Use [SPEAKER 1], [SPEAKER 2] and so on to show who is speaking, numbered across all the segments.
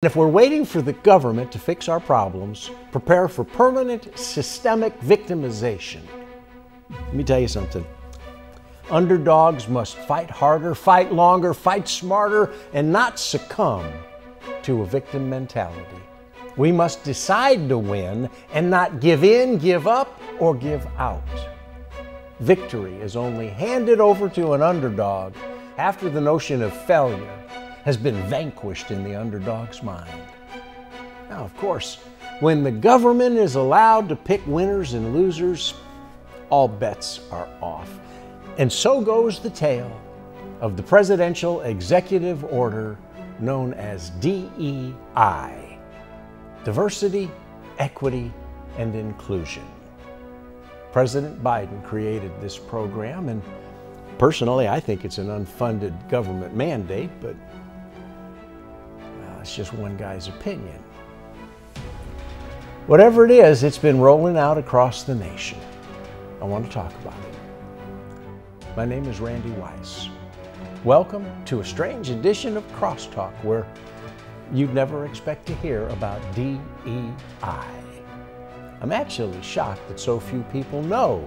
[SPEAKER 1] If we're waiting for the government to fix our problems, prepare for permanent systemic victimization. Let me tell you something. Underdogs must fight harder, fight longer, fight smarter, and not succumb to a victim mentality. We must decide to win and not give in, give up, or give out. Victory is only handed over to an underdog after the notion of failure has been vanquished in the underdog's mind. Now, of course, when the government is allowed to pick winners and losers, all bets are off. And so goes the tale of the Presidential Executive Order known as DEI Diversity, Equity, and Inclusion. President Biden created this program, and personally, I think it's an unfunded government mandate, but that's just one guy's opinion. Whatever it is, it's been rolling out across the nation. I want to talk about it. My name is Randy Weiss. Welcome to a strange edition of Crosstalk where you'd never expect to hear about DEI. I'm actually shocked that so few people know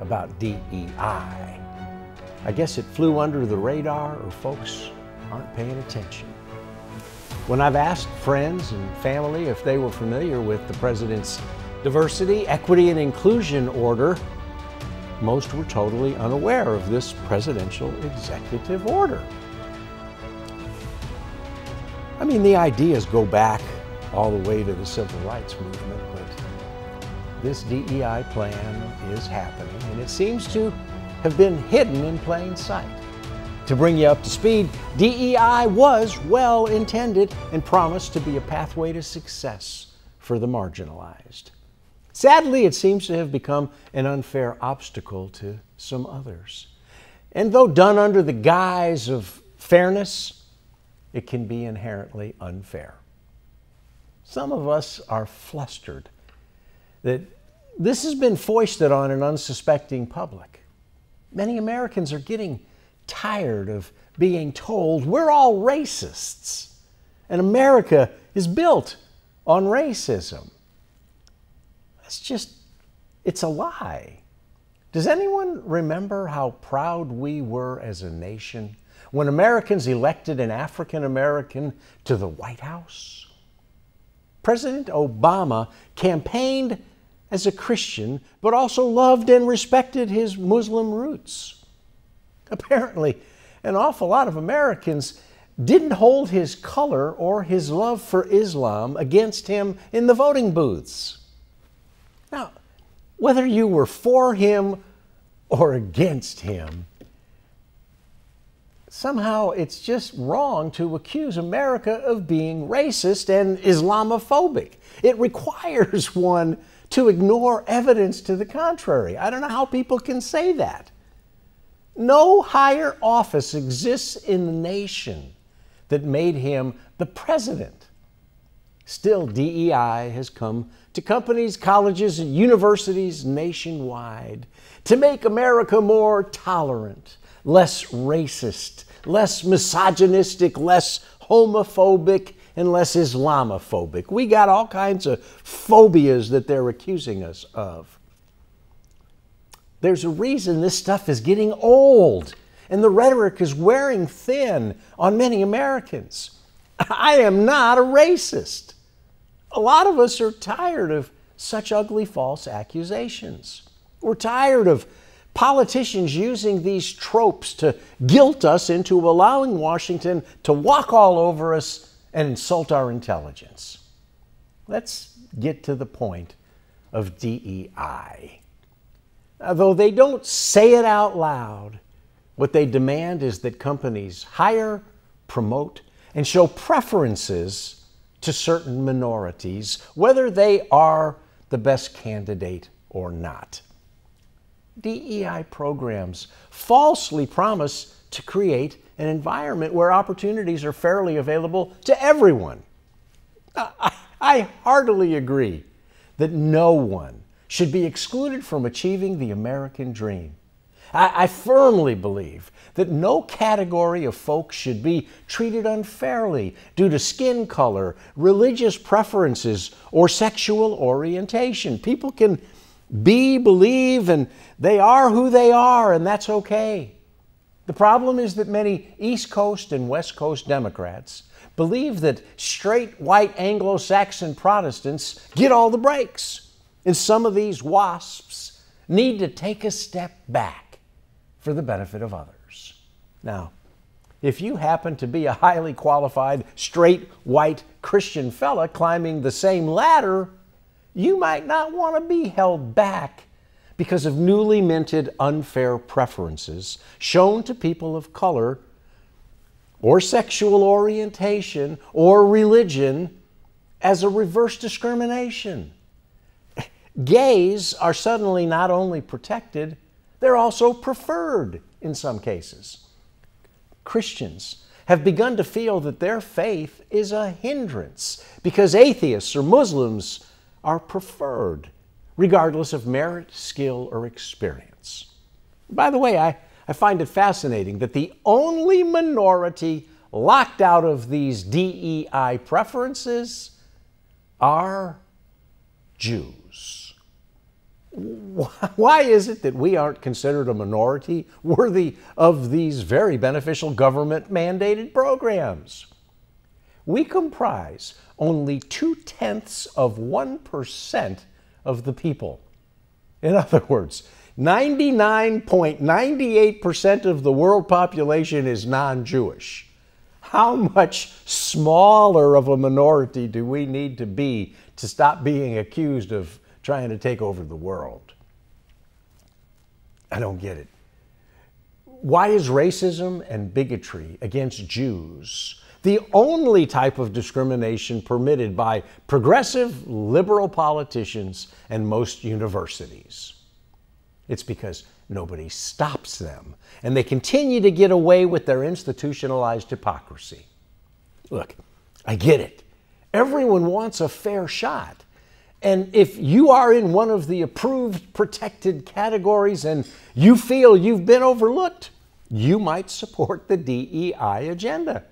[SPEAKER 1] about DEI. I guess it flew under the radar or folks aren't paying attention. When I've asked friends and family if they were familiar with the President's Diversity, Equity, and Inclusion Order, most were totally unaware of this presidential executive order. I mean, the ideas go back all the way to the civil rights movement, but this DEI plan is happening, and it seems to have been hidden in plain sight. To bring you up to speed, DEI was well intended and promised to be a pathway to success for the marginalized. Sadly, it seems to have become an unfair obstacle to some others. And though done under the guise of fairness, it can be inherently unfair. Some of us are flustered that this has been foisted on an unsuspecting public. Many Americans are getting tired of being told we're all racists and America is built on racism. That's just, it's a lie. Does anyone remember how proud we were as a nation when Americans elected an African American to the White House? President Obama campaigned as a Christian, but also loved and respected his Muslim roots. Apparently, an awful lot of Americans didn't hold his color or his love for Islam against him in the voting booths. Now, whether you were for him or against him, somehow it's just wrong to accuse America of being racist and Islamophobic. It requires one to ignore evidence to the contrary. I don't know how people can say that. No higher office exists in the nation that made him the president. Still, DEI has come to companies, colleges, and universities nationwide to make America more tolerant, less racist, less misogynistic, less homophobic, and less Islamophobic. We got all kinds of phobias that they're accusing us of. There's a reason this stuff is getting old and the rhetoric is wearing thin on many Americans. I am not a racist. A lot of us are tired of such ugly false accusations. We're tired of politicians using these tropes to guilt us into allowing Washington to walk all over us and insult our intelligence. Let's get to the point of DEI. Though they don't say it out loud, what they demand is that companies hire, promote, and show preferences to certain minorities, whether they are the best candidate or not. DEI programs falsely promise to create an environment where opportunities are fairly available to everyone. I, I heartily agree that no one should be excluded from achieving the American dream. I, I firmly believe that no category of folks should be treated unfairly due to skin color, religious preferences, or sexual orientation. People can be, believe, and they are who they are, and that's okay. The problem is that many East Coast and West Coast Democrats believe that straight white Anglo Saxon Protestants get all the breaks. And some of these WASPs need to take a step back for the benefit of others. Now, if you happen to be a highly qualified, straight white Christian fella climbing the same ladder, you might not want to be held back because of newly minted unfair preferences shown to people of color or sexual orientation or religion as a reverse discrimination. Gays are suddenly not only protected, they're also preferred in some cases. Christians have begun to feel that their faith is a hindrance because atheists or Muslims are preferred, regardless of merit, skill, or experience. By the way, I, I find it fascinating that the only minority locked out of these DEI preferences are Jews. Why is it that we aren't considered a minority worthy of these very beneficial government mandated programs? We comprise only two tenths of 1% of the people. In other words, 99.98% of the world population is non Jewish. How much smaller of a minority do we need to be to stop being accused of trying to take over the world? I don't get it. Why is racism and bigotry against Jews the only type of discrimination permitted by progressive liberal politicians and most universities. It's because nobody stops them, and they continue to get away with their institutionalized hypocrisy. Look, I get it. Everyone wants a fair shot. And if you are in one of the approved protected categories and you feel you've been overlooked, you might support the DEI agenda.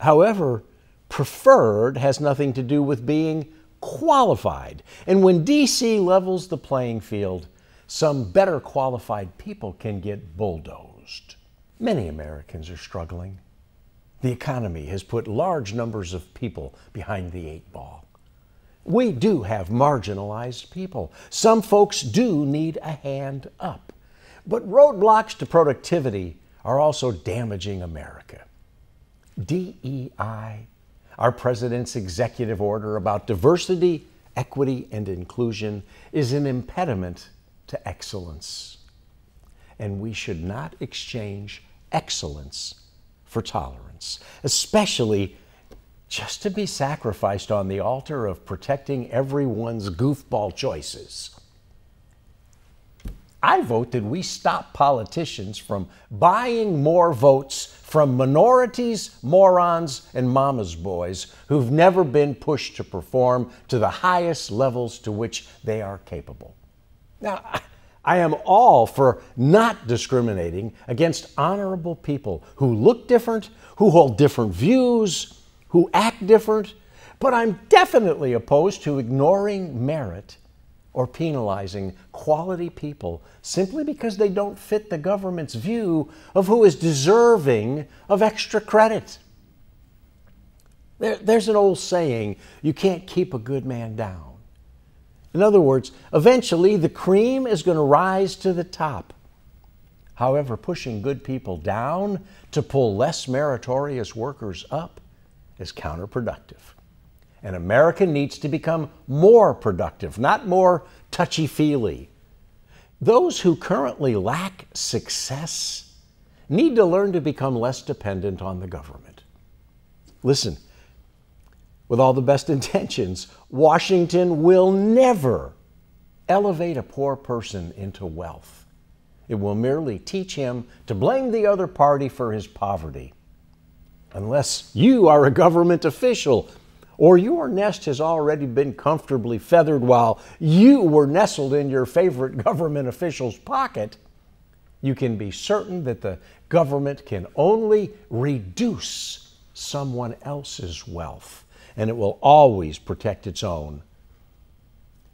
[SPEAKER 1] However, preferred has nothing to do with being qualified. And when DC levels the playing field, some better qualified people can get bulldozed. Many Americans are struggling. The economy has put large numbers of people behind the eight ball. We do have marginalized people. Some folks do need a hand up. But roadblocks to productivity are also damaging America. DEI, our president's executive order about diversity, equity, and inclusion, is an impediment to excellence. And we should not exchange excellence for tolerance, especially just to be sacrificed on the altar of protecting everyone's goofball choices. I vote that we stop politicians from buying more votes from minorities, morons, and mama's boys who've never been pushed to perform to the highest levels to which they are capable. Now, I am all for not discriminating against honorable people who look different, who hold different views, who act different, but I'm definitely opposed to ignoring merit or penalizing quality people simply because they don't fit the government's view of who is deserving of extra credit. There, there's an old saying you can't keep a good man down. In other words, eventually the cream is going to rise to the top. However, pushing good people down to pull less meritorious workers up is counterproductive. And America needs to become more productive, not more touchy feely. Those who currently lack success need to learn to become less dependent on the government. Listen, with all the best intentions, Washington will never elevate a poor person into wealth. It will merely teach him to blame the other party for his poverty. Unless you are a government official or your nest has already been comfortably feathered while you were nestled in your favorite government official's pocket, you can be certain that the government can only reduce someone else's wealth, and it will always protect its own.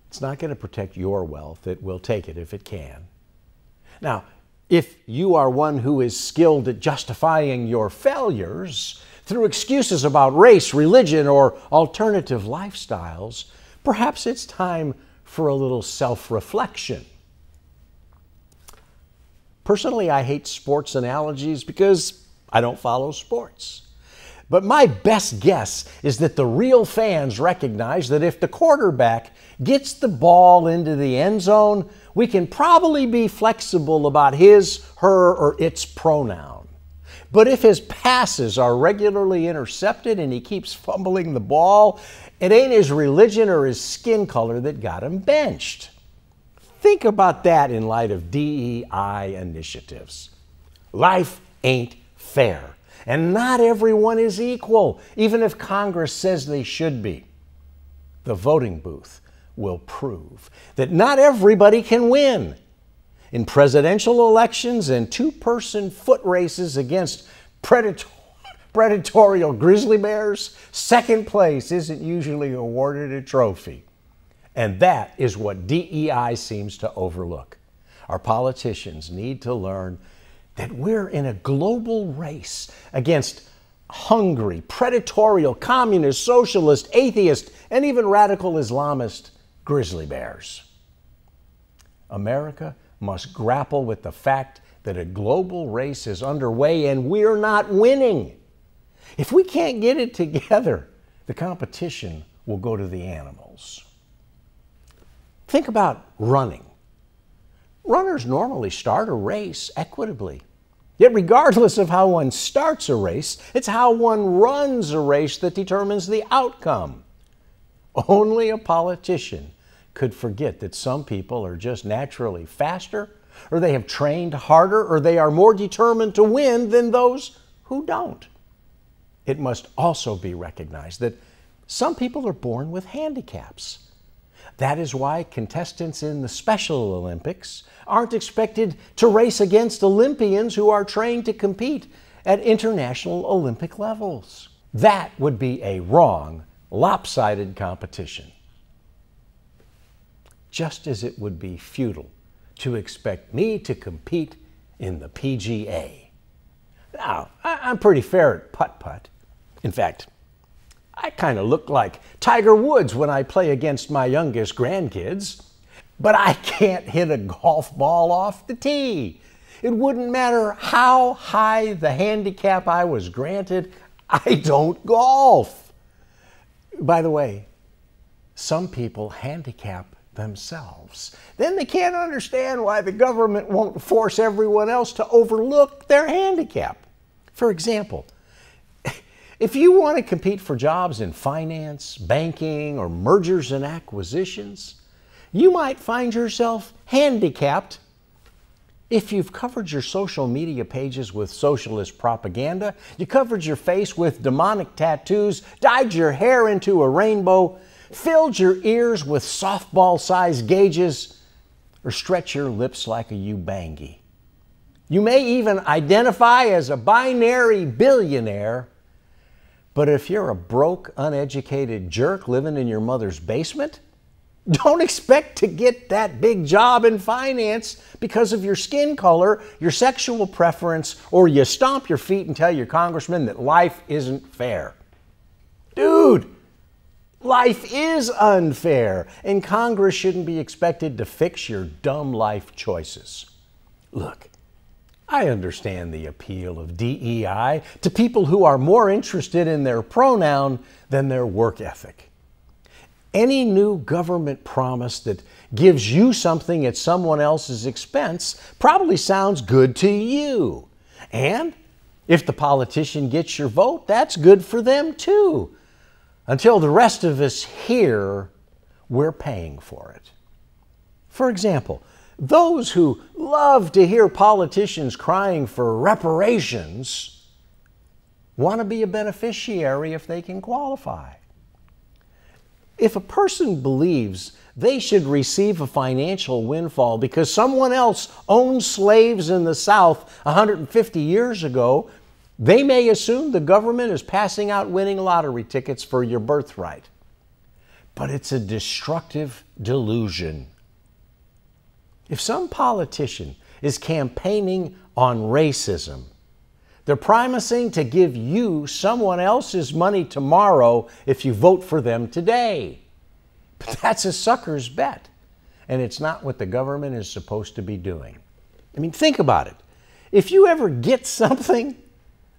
[SPEAKER 1] It's not going to protect your wealth, it will take it if it can. Now, if you are one who is skilled at justifying your failures through excuses about race, religion, or alternative lifestyles, perhaps it's time for a little self reflection. Personally, I hate sports analogies because I don't follow sports. But my best guess is that the real fans recognize that if the quarterback gets the ball into the end zone, we can probably be flexible about his, her, or its pronoun. But if his passes are regularly intercepted and he keeps fumbling the ball, it ain't his religion or his skin color that got him benched. Think about that in light of DEI initiatives. Life ain't fair, and not everyone is equal, even if Congress says they should be. The voting booth will prove that not everybody can win. In presidential elections and two person foot races against predator, predatorial grizzly bears, second place isn't usually awarded a trophy. And that is what DEI seems to overlook. Our politicians need to learn that we're in a global race against hungry, predatorial, communist, socialist, atheist, and even radical Islamist grizzly bears. America must grapple with the fact that a global race is underway and we're not winning. If we can't get it together, the competition will go to the animals. Think about running. Runners normally start a race equitably. Yet, regardless of how one starts a race, it's how one runs a race that determines the outcome. Only a politician could forget that some people are just naturally faster, or they have trained harder, or they are more determined to win than those who don't. It must also be recognized that some people are born with handicaps. That is why contestants in the Special Olympics aren't expected to race against Olympians who are trained to compete at international Olympic levels. That would be a wrong, lopsided competition just as it would be futile to expect me to compete in the PGA. Now, I'm pretty fair at putt putt. In fact, I kind of look like Tiger Woods when I play against my youngest grandkids, but I can't hit a golf ball off the tee. It wouldn't matter how high the handicap I was granted, I don't golf. By the way, some people handicap themselves. Then they can't understand why the government won't force everyone else to overlook their handicap. For example, if you want to compete for jobs in finance, banking, or mergers and acquisitions, you might find yourself handicapped if you've covered your social media pages with socialist propaganda, you covered your face with demonic tattoos, dyed your hair into a rainbow, filled your ears with softball sized gauges, or stretch your lips like a Ubangi. You may even identify as a binary billionaire, but if you're a broke, uneducated jerk living in your mother's basement, don't expect to get that big job in finance because of your skin color, your sexual preference, or you stomp your feet and tell your congressman that life isn't fair. Dude, Life is unfair, and Congress shouldn't be expected to fix your dumb life choices. Look, I understand the appeal of DEI to people who are more interested in their pronoun than their work ethic. Any new government promise that gives you something at someone else's expense probably sounds good to you. And if the politician gets your vote, that's good for them too until the rest of us here, we're paying for it. For example, those who love to hear politicians crying for reparations want to be a beneficiary if they can qualify. if a person believes they should receive a financial windfall because someone else owned slaves in the South 150 years ago, they may assume the government is passing out winning lottery tickets for your birthright. But it's a destructive delusion. If some politician is campaigning on racism, they're promising to give you someone else's money tomorrow if you vote for them today. But that's a sucker's bet. And it's not what the government is supposed to be doing. I mean, think about it. If you ever get something,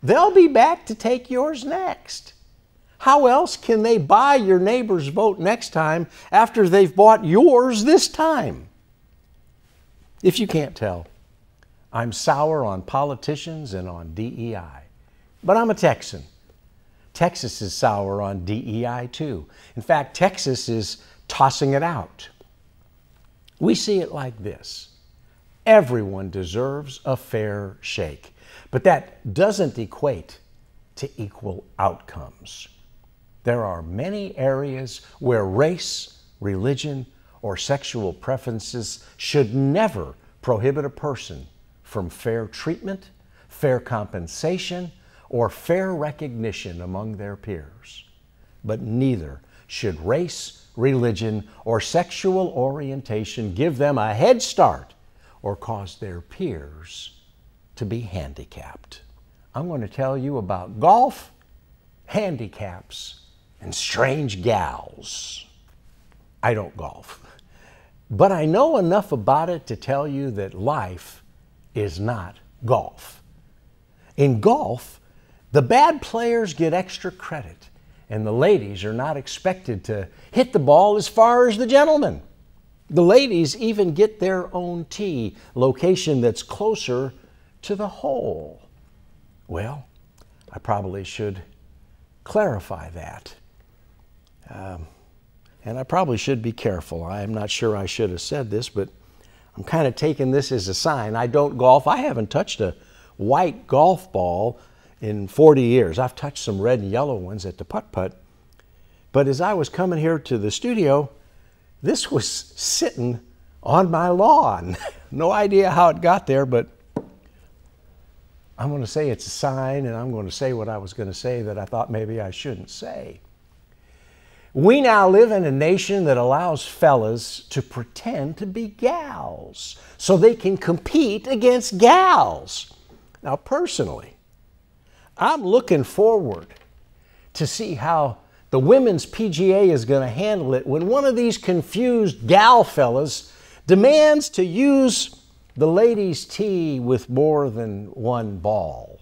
[SPEAKER 1] they'll be back to take yours next. How else can they buy your neighbor's vote next time after they've bought yours this time? If you can't tell, I'm sour on politicians and on DEI. But I'm a Texan. Texas is sour on DEI too. In fact, Texas is tossing it out. We see it like this everyone deserves a fair shake, but that doesn't equate to equal outcomes. There are many areas where race, religion, or sexual preferences should never prohibit a person from fair treatment, fair compensation, or fair recognition among their peers. But neither should race, religion, or sexual orientation give them a head start or cause their peers to be handicapped. I'm going to tell you about golf, handicaps, and strange gals. I don't golf, but I know enough about it to tell you that life is not golf. In golf, the bad players get extra credit and the ladies are not expected to hit the ball as far as the gentlemen. The ladies even get their own tee location that's closer to the hole. Well, I probably should clarify that. Um, and I probably should be careful. I'm not sure I should have said this, but I'm kind of taking this as a sign. I don't golf. I haven't touched a white golf ball in 40 years. I've touched some red and yellow ones at the putt putt. But as I was coming here to the studio, this was sitting on my lawn. no idea how it got there, but I'm going to say it's a sign, and I'm going to say what I was going to say that I thought maybe I shouldn't say. We now live in a nation that allows fellas to pretend to be gals so they can compete against gals. Now, personally, I'm looking forward to see how the women's PGA is going to handle it when one of these confused gal fellas demands to use the ladies' tee with more than one ball.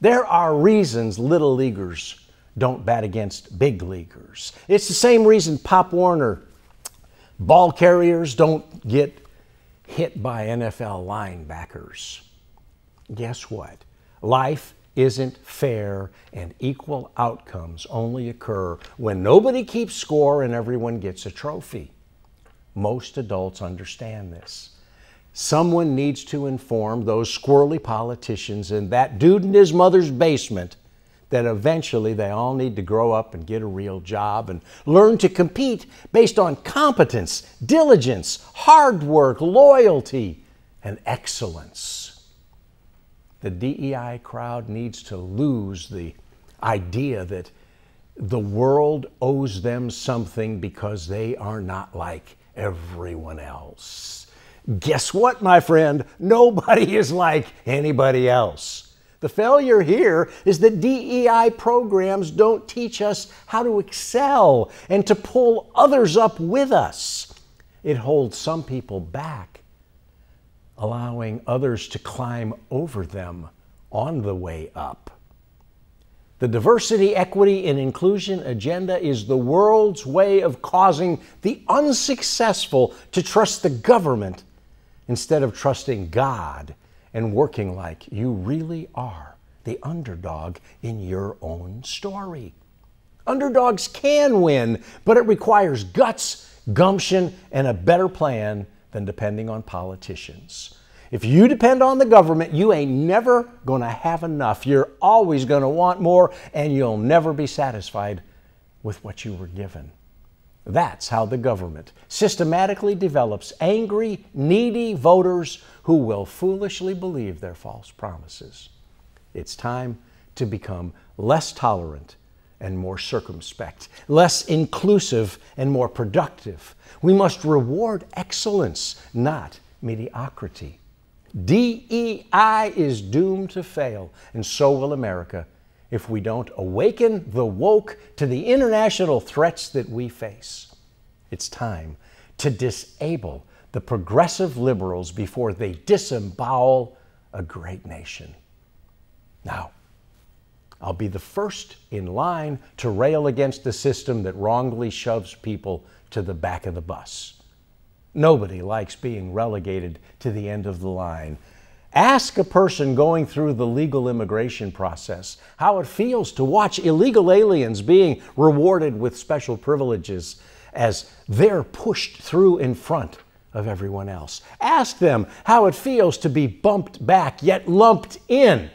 [SPEAKER 1] There are reasons little leaguers don't bat against big leaguers. It's the same reason Pop Warner ball carriers don't get hit by NFL linebackers. Guess what? Life isn't fair, and equal outcomes only occur when nobody keeps score and everyone gets a trophy. Most adults understand this. Someone needs to inform those squirrely politicians and that dude in his mother's basement that eventually they all need to grow up and get a real job and learn to compete based on competence, diligence, hard work, loyalty, and excellence the DEI crowd needs to lose the idea that the world owes them something because they are not like everyone else. Guess what, my friend? Nobody is like anybody else. The failure here is that DEI programs don't teach us how to excel and to pull others up with us. It holds some people back allowing others to climb over them on the way up. The diversity, equity, and inclusion agenda is the world's way of causing the unsuccessful to trust the government instead of trusting God and working like you really are the underdog in your own story. Underdogs can win, but it requires guts, gumption, and a better plan than depending on politicians. If you depend on the government, you ain't never going to have enough. You're always going to want more, and you'll never be satisfied with what you were given. That's how the government systematically develops angry, needy voters who will foolishly believe their false promises. It's time to become less tolerant and more circumspect, less inclusive and more productive. We must reward excellence, not mediocrity. DEI is doomed to fail, and so will America if we don't awaken the woke to the international threats that we face. It's time to disable the progressive liberals before they disembowel a great nation. Now, I'll be the first in line to rail against a system that wrongly shoves people to the back of the bus. Nobody likes being relegated to the end of the line. Ask a person going through the legal immigration process how it feels to watch illegal aliens being rewarded with special privileges as they're pushed through in front of everyone else. Ask them how it feels to be bumped back yet lumped in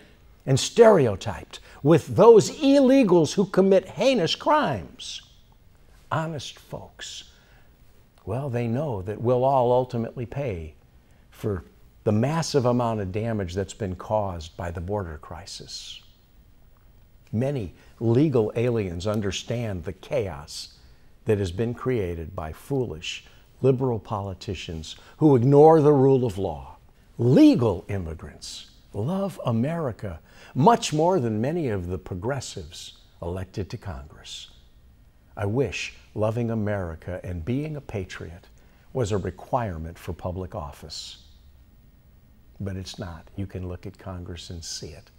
[SPEAKER 1] and stereotyped with those illegals who commit heinous crimes. Honest folks, well, they know that we'll all ultimately pay for the massive amount of damage that's been caused by the border crisis. Many legal aliens understand the chaos that has been created by foolish liberal politicians who ignore the rule of law. Legal immigrants love America much more than many of the progressives elected to Congress. I wish loving America and being a patriot was a requirement for public office. But it's not. You can look at Congress and see it.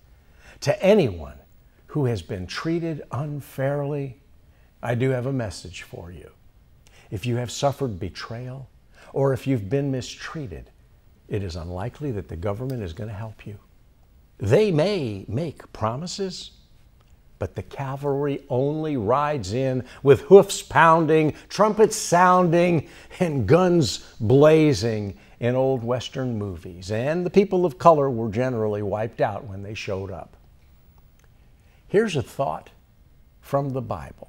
[SPEAKER 1] To anyone who has been treated unfairly, I do have a message for you. If you have suffered betrayal or if you've been mistreated, it is unlikely that the government is going to help you. They may make promises, but the cavalry only rides in with hoofs pounding, trumpets sounding, and guns blazing in old Western movies. And the people of color were generally wiped out when they showed up. Here's a thought from the Bible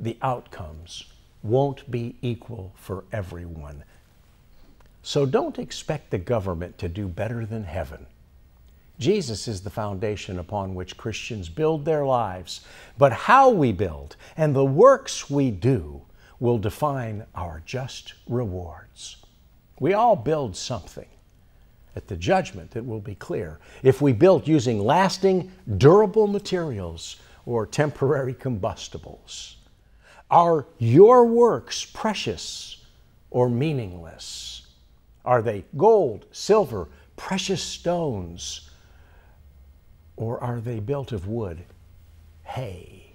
[SPEAKER 1] the outcomes won't be equal for everyone. So don't expect the government to do better than heaven. Jesus is the foundation upon which Christians build their lives, but how we build and the works we do will define our just rewards. We all build something. At the judgment, it will be clear if we built using lasting, durable materials or temporary combustibles. Are your works precious or meaningless? Are they gold, silver, precious stones? Or are they built of wood, hay?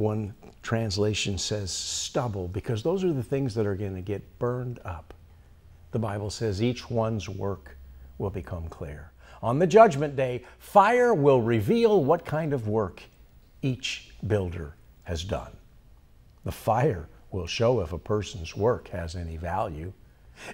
[SPEAKER 1] One translation says stubble because those are the things that are going to get burned up. The Bible says each one's work will become clear. On the judgment day, fire will reveal what kind of work each builder has done. The fire will show if a person's work has any value.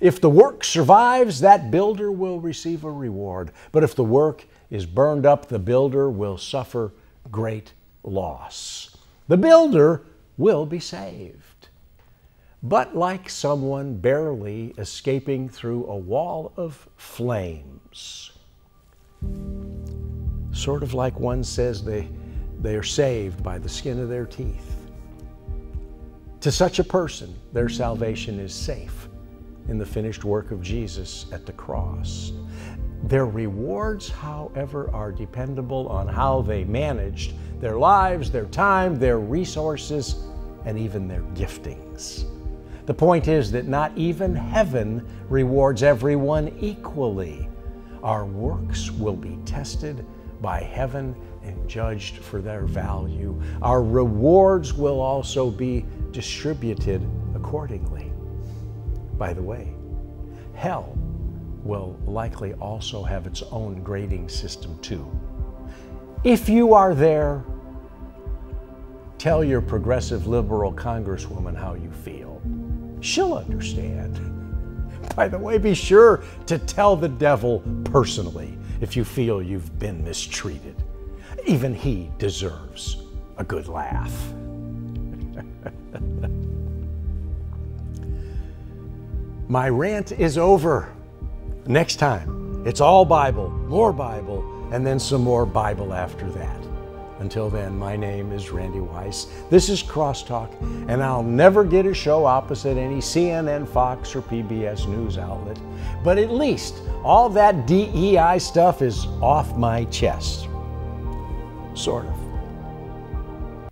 [SPEAKER 1] If the work survives, that builder will receive a reward. But if the work is burned up, the builder will suffer great loss. The builder will be saved. But like someone barely escaping through a wall of flames, sort of like one says they, they are saved by the skin of their teeth. To such a person, their salvation is safe in the finished work of Jesus at the cross. Their rewards, however, are dependable on how they managed their lives, their time, their resources, and even their giftings. The point is that not even heaven rewards everyone equally. Our works will be tested by heaven and judged for their value. Our rewards will also be distributed accordingly. By the way, hell will likely also have its own grading system too. If you are there, tell your progressive liberal congresswoman how you feel. She'll understand. By the way, be sure to tell the devil personally if you feel you've been mistreated. Even he deserves a good laugh. My rant is over. Next time, it's all Bible, more Bible, and then some more Bible after that. Until then, my name is Randy Weiss. This is Crosstalk, and I'll never get a show opposite any CNN, Fox, or PBS news outlet. But at least all that DEI stuff is off my chest. Sort of.